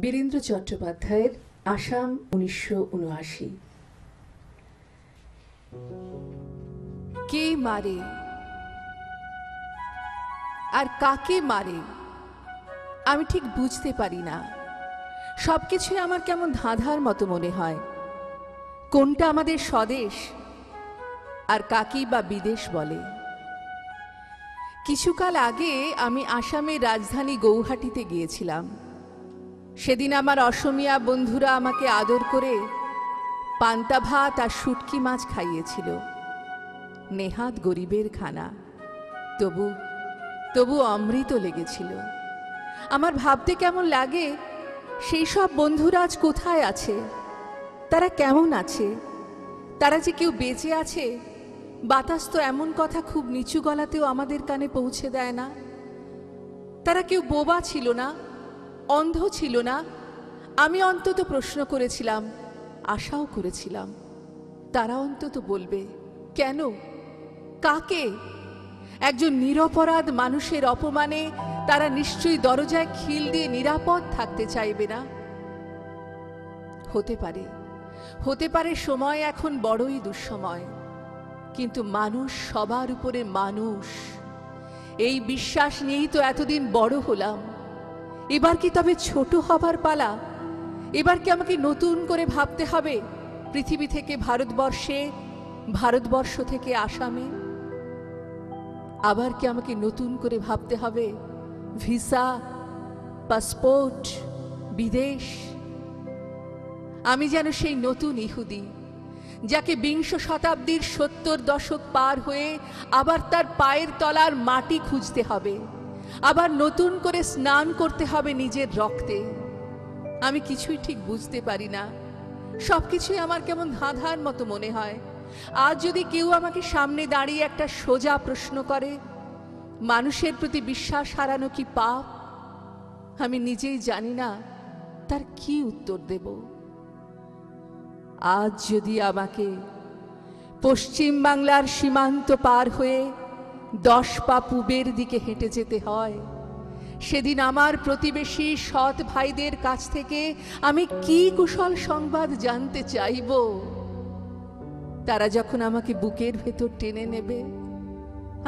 বীরেন্দ্র চট্টোপাধ্যায়ের আসাম উনিশশো উনআশি। কে মারে? আর কাকে মারে? আমি ঠিক বুঝতে পারি না। সবকিছুই আমার কেমন ধাঁধার মতো মনে হয়। কোনটা আমাদের স্বদেশ আর কাকি বা বিদেশ বলে। কিছুকাল আগে আমি আসামের রাজধানী গৌহাটিতে গিয়েছিলাম। সেদিন আমার অসমিয়া বন্ধুরা আমাকে আদর করে পান্তা ভাত আর শুটকি মাছ খাইয়েছিল। নেহাত গরিবের খানা। তবু তবু অমৃত লেগেছিল। আমার ভাবতে কেমন লাগে, সেই সব বন্ধুরা আজ কোথায় আছে? তারা কেমন আছে? তারা যে কেউ বেঁচে আছে? বাতাস তো এমন কথা খুব নিচু গলাতেও আমাদের কানে পৌঁছে দেয় না। তারা কেউ বোবা ছিল না। অন্ধ ছিল না। আমি অন্তত প্রশ্ন করেছিলাম, আশাও করেছিলাম। তারা অন্তত বলবে, কেন? কাকে? একজন নিরপরাধ মানুষের অপমানে তারা নিশ্চয়ই দরজায় খিল দিয়ে নিরাপদ থাকতে চাইবে না। হতে পারে হতে পারে সময় এখন বড়ই দুঃসময়, কিন্তু মানুষ সবার উপরে মানুষ। এই বিশ্বাস নিয়েই তো এতদিন বড় হলাম। এবার কি তবে ছোট হবার পালা? এবার কি আমাকে নতুন করে ভাবতে হবে? পৃথিবী থেকে ভারতবর্ষে, ভারতবর্ষ থেকে আসামে? আবার কি আমাকে নতুন করে ভাবতে হবে? ভিসা, পাসপোর্ট, বিদেশ? আমি যেন সেই নতুন ইহুদি, যাকে বিংশ শতাব্দীর সত্তর দশক পার হয়ে আবার তার পায়ের তলার মাটি খুঁজতে হবে। আবার নতুন করে স্নান করতে হবে নিজের রক্তে। আমি কিছুই ঠিক বুঝতে পারি না। সবকিছুই আমার কেমন ধাঁধার মতো মনে হয়। আজ যদি কেউ আমাকে সামনে দাঁড়িয়ে একটা সোজা প্রশ্ন করে, মানুষের প্রতি বিশ্বাস হারানো কি পাপ? আমি নিজেই জানি না তার কি উত্তর দেব। আজ যদি আমাকে পশ্চিম বাংলার সীমান্ত পার হয়ে দশ পা পূবের দিকে হেঁটে যেতে হয়। সেদিন আমার প্রতিবেশী সৎ ভাইদের কাছ থেকে আমি কি কুশল সংবাদ জানতে চাইব? তারা যখন আমাকে বুকের ভেতর টেনে নেবে,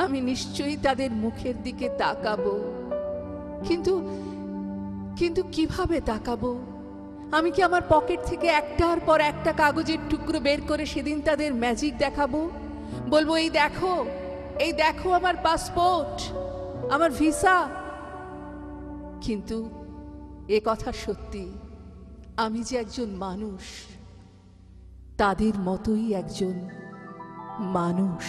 আমি নিশ্চয়ই তাদের মুখের দিকে তাকাবো। কিন্তু কিন্তু কীভাবে তাকাবো? আমি কি আমার পকেট থেকে একটার পর একটা কাগজের টুকরো বের করে সেদিন তাদের ম্যাজিক দেখাবো? বলব, এই দেখো এই দেখো আমার পাসপোর্ট, আমার ভিসা। কিন্তু এ কথা সত্যি, আমি যে একজন মানুষ, তাদের মতোই একজন মানুষ।